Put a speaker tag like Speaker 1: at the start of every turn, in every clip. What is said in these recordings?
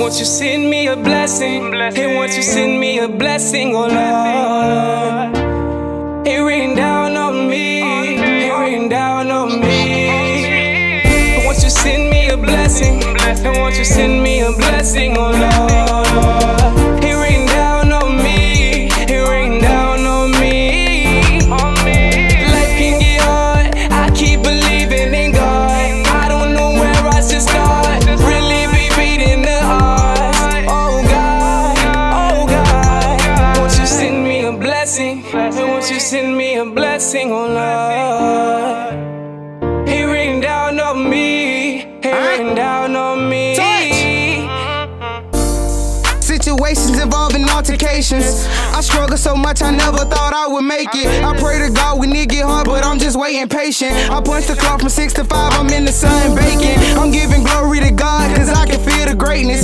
Speaker 1: won't you send me a blessing? Hey, won't you send me a blessing, oh Lord? It rain down on me, it rain down on me. Won't you send me a blessing? And won't you send me a blessing, oh Lord? Won't you send me a blessing, oh Lord? He rain down on me. He rain down on me.
Speaker 2: Situations involving altercations. I struggle so much, I never thought I would make it. I pray to God when it get hard, but I'm just waiting patient. I punch the clock from six to five, I'm in the sun baking. I'm giving glory to God, cause I can feel the greatness.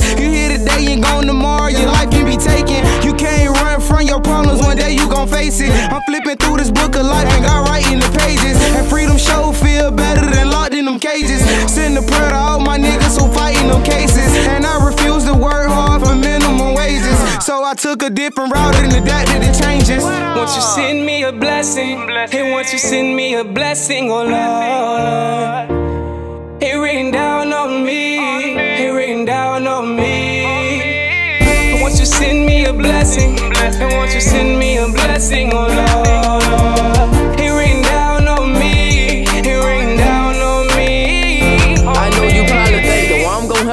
Speaker 2: Flipping through this book of life and God writing the pages. And freedom show feel better than locked in them cages. Send a prayer to all my niggas who fighting them cases. And I refuse to work hard for minimum wages. So I took a different route and adapted to changes.
Speaker 1: Won't you send me a blessing? Hey, won't you send me a blessing, oh Lord? It rain down on me. It rain down on me. Won't you send me a blessing? And won't you send me a blessing, oh Lord?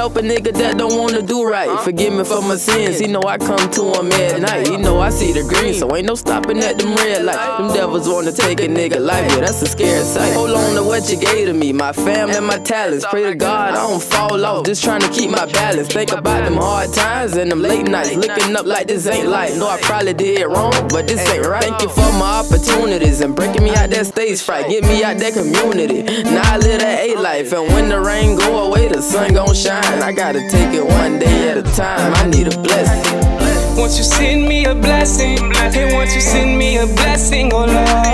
Speaker 3: Help a nigga that don't wanna do right. Forgive me for my sins. He know I come to him at night. He know I see the green, so ain't no stopping at them red lights. Them devils wanna take a nigga life, yeah, that's a scary sight. Hold on to what you gave to me, my family and my talents. Pray to God I don't fall off, just trying to keep my balance. Think about them hard times and them late nights, looking up like this ain't life. Know I probably did it wrong, but this ain't right. Thank you for my opportunities and breaking me out that stage fright, get me out that community. Now I live that A life, and when the rain go away, the sun gon' shine. I gotta take it one day at a time. I need a blessing.
Speaker 1: Won't you send me a blessing? Hey, won't you send me a blessing, oh Lord?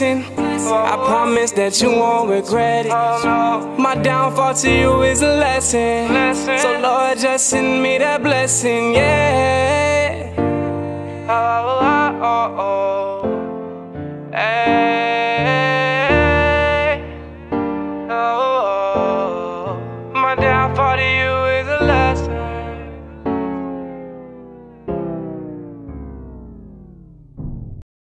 Speaker 1: Blessing. I promise that you won't regret it. My downfall to you is a lesson. So Lord, just send me that blessing, yeah.